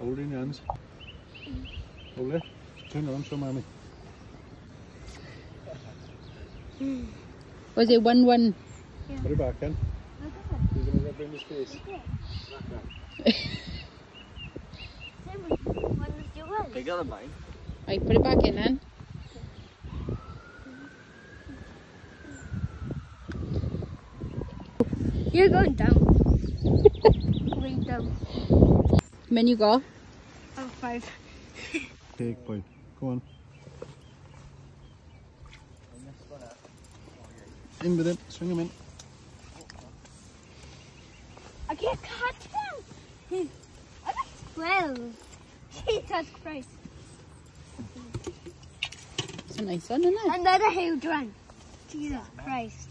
Hold it in your hands. Hold it. Turn around, on, show mommy. Hmm. Was it one one? Put it back in. You're going to rub it in his face. Bigger than mine. Right, put it back in then. You're going down. Way down. When you go. Oh, five. Take, boy. Go on. In with it. Swing him in. I can't catch them. I got 12. Jesus Christ. It's a nice one, isn't it? Another huge one. Jesus Christ.